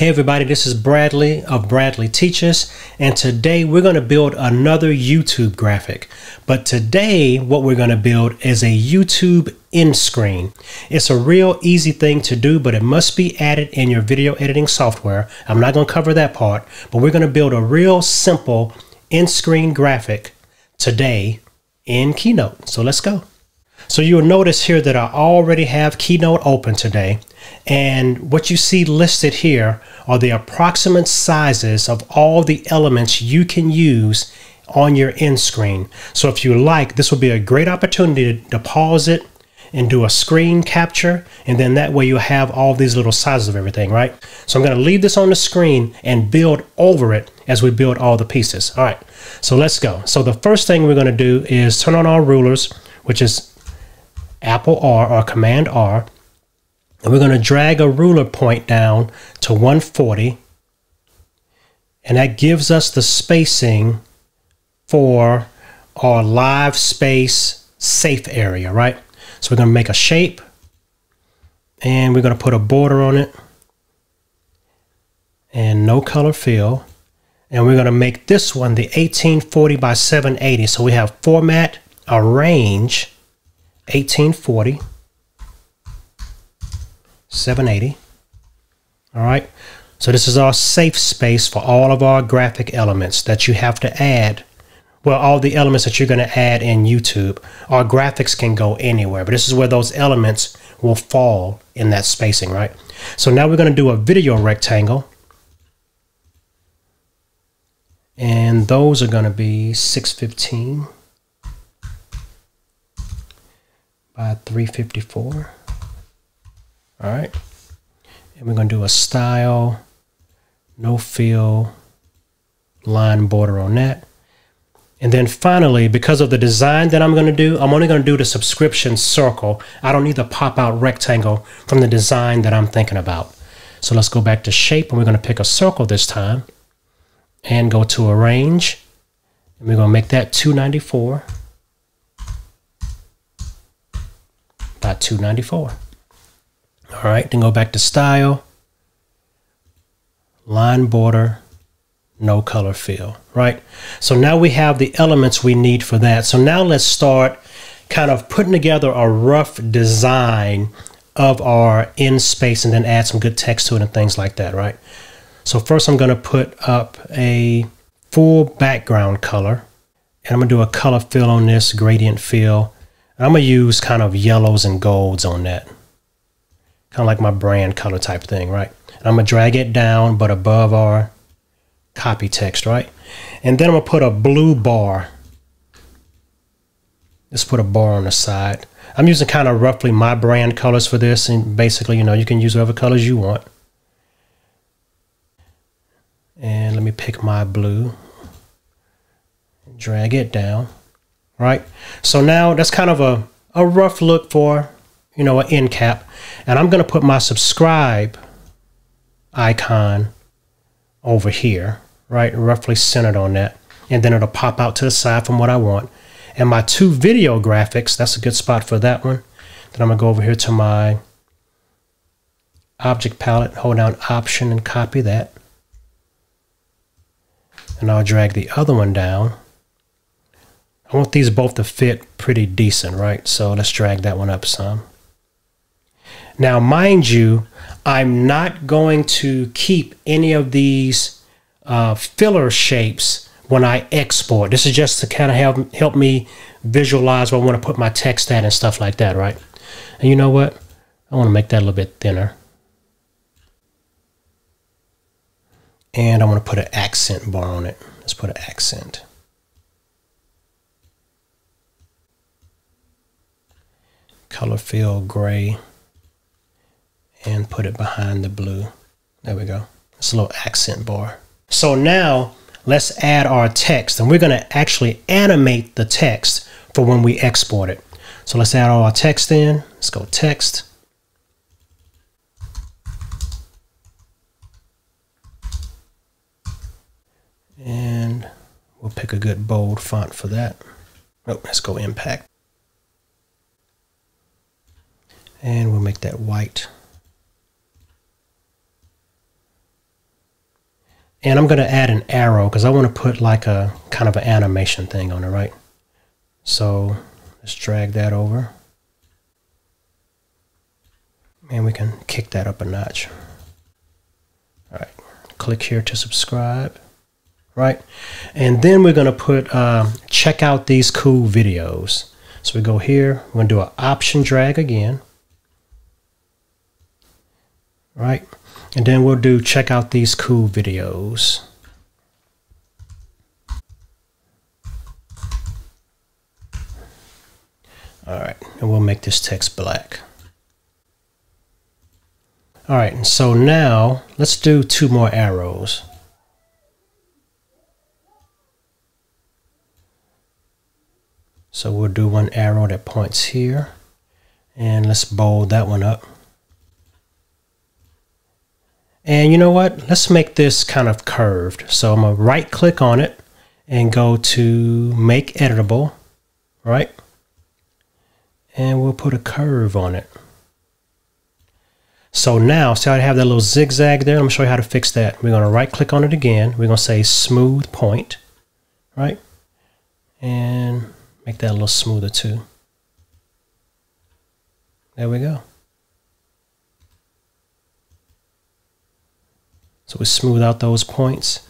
Hey everybody, this is Bradley of Bradley Teaches, and today we're going to build another YouTube graphic. But today, what we're going to build is a YouTube end screen. It's a real easy thing to do, but it must be added in your video editing software. I'm not going to cover that part, but we're going to build a real simple end screen graphic today in Keynote. So let's go. So you'll notice here that I already have Keynote open today. And what you see listed here are the approximate sizes of all the elements you can use on your end screen. So if you like, this will be a great opportunity to, pause it and do a screen capture. And then that way you'll have all these little sizes of everything, right? So I'm going to leave this on the screen and build over it as we build all the pieces. All right, so let's go. So the first thing we're going to do is turn on our rulers, which is Apple R or Command R. And we're going to drag a ruler point down to 140. And that gives us the spacing for our live space safe area, right? So we're going to make a shape and we're going to put a border on it and no color fill. And we're going to make this one the 1840 by 780. So we have format, arrange, 1840, 780. All right. So this is our safe space for all of our graphic elements that you have to add. Well, all the elements that you're going to add in YouTube. Our graphics can go anywhere, but this is where those elements will fall in that spacing, right? So now we're going to do a video rectangle. And those are going to be 615. Uh, by 354. All right. And we're going to do a style, no fill, line border on that. And then finally, because of the design that I'm going to do, I'm only going to do the subscription circle. I don't need the pop-out rectangle from the design that I'm thinking about. So let's go back to shape and we're going to pick a circle this time and go to arrange. And we're going to make that 294. Uh, by 294. All right, then go back to style, line border, no color fill, right? So now we have the elements we need for that. So now let's start kind of putting together a rough design of our in space and then add some good text to it and things like that, right? So first I'm going to put up a full background color and I'm going to do a color fill on this, gradient fill. I'm going to use kind of yellows and golds on that. Kind of like my brand color type thing, right? And I'm going to drag it down, but above our copy text, right? And then I'm going to put a blue bar. Let's put a bar on the side. I'm using kind of roughly my brand colors for this. And basically, you know, you can use whatever colors you want. And let me pick my blue. Drag it down right? So now that's kind of a, a rough look for, you know, an end cap. And I'm going to put my subscribe icon over here, right? Roughly centered on that. And then it'll pop out to the side from what I want. And my two video graphics, that's a good spot for that one. Then I'm going to go over here to my object palette, hold down option and copy that. And I'll drag the other one down I want these both to fit pretty decent, right? So let's drag that one up some. Now, mind you, I'm not going to keep any of these uh, filler shapes when I export. This is just to kind of help, help me visualize where I want to put my text at and stuff like that, right? And you know what? I want to make that a little bit thinner. And I want to put an accent bar on it. Let's put an accent. Color fill gray and put it behind the blue. There we go. It's a little accent bar. So now let's add our text and we're going to actually animate the text for when we export it. So let's add all our text in. Let's go text. And we'll pick a good bold font for that. Oh, let's go impact. And we'll make that white And I'm going to add an arrow because I want to put like a kind of an animation thing on it, right? So let's drag that over. And we can kick that up a notch. All right, click here to subscribe, right? And then we're going to put, uh, check out these cool videos. So we go here, we're going to do an option drag again, right? And then we'll do check out these cool videos. All right, and we'll make this text black. All right, and so now let's do two more arrows. So we'll do one arrow that points here and let's bold that one up. And you know what? Let's make this kind of curved. So I'm gonna right click on it and go to make editable, right? And we'll put a curve on it. So now, see how I have that little zigzag there? I'm gonna show you how to fix that. We're gonna right click on it again. We're gonna say smooth point, right? And make that a little smoother too. There we go. So we smooth out those points.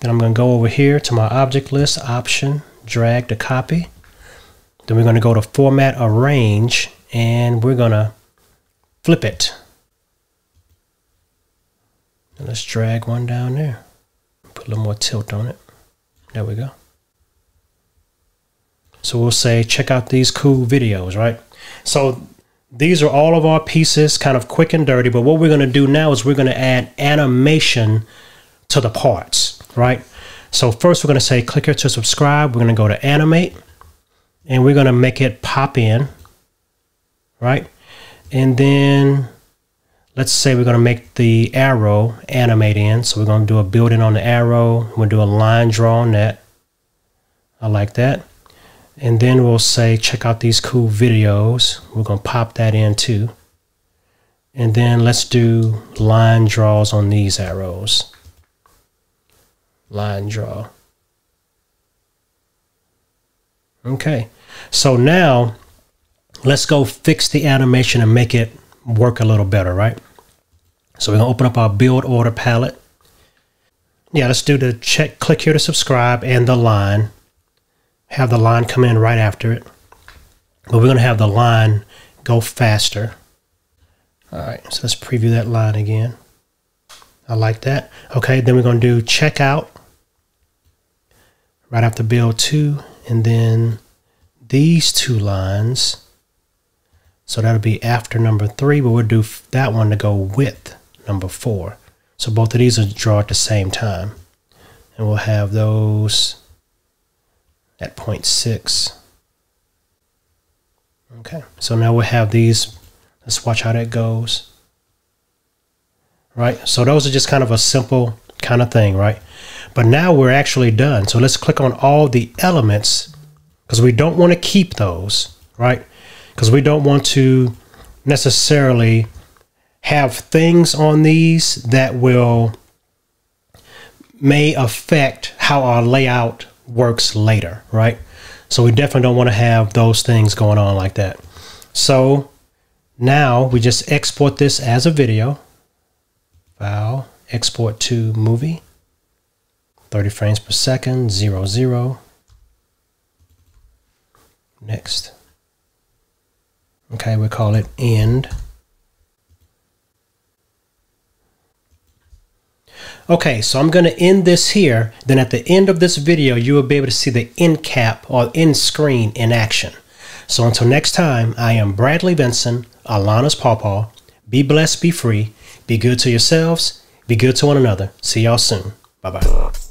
Then I'm going to go over here to my object list, option, drag to copy. Then we're going to go to format arrange and we're going to flip it. And let's drag one down there. Put a little more tilt on it. There we go. So we'll say, check out these cool videos, right? So these are all of our pieces, kind of quick and dirty. But what we're going to do now is we're going to add animation to the parts, right? So first we're going to say click here to subscribe. We're going to go to animate and we're going to make it pop in, right? And then let's say we're going to make the arrow animate in. So we're going to do a building on the arrow. We'll do a line draw on that. I like that and then we'll say check out these cool videos. We're going to pop that in too. And then let's do line draws on these arrows. Line draw. Okay. So now let's go fix the animation and make it work a little better right? So we're going to open up our build order palette. Yeah let's do the check click here to subscribe and the line have the line come in right after it. But we're going to have the line go faster. All right, so let's preview that line again. I like that. Okay, then we're going to do checkout right after build two, and then these two lines. So that'll be after number three, but we'll do that one to go with number four. So both of these will draw at the same time. And we'll have those at 0.6. Okay, so now we have these. Let's watch how that goes. Right, so those are just kind of a simple kind of thing, right? But now we're actually done. So let's click on all the elements because we don't want to keep those, right? Because we don't want to necessarily have things on these that will may affect how our layout works later, right? So we definitely don't want to have those things going on like that. So now we just export this as a video. File, export to movie. 30 frames per second, zero, zero. Next. Okay, we call it end. Okay, so I'm to end this here. Then at the end of this video, you will be able to see the end cap or end screen in action. So until next time, I am Bradley Vinson, Alanis Pawpaw. Be blessed, be free, be good to yourselves, be good to one another. See y'all soon. Bye-bye.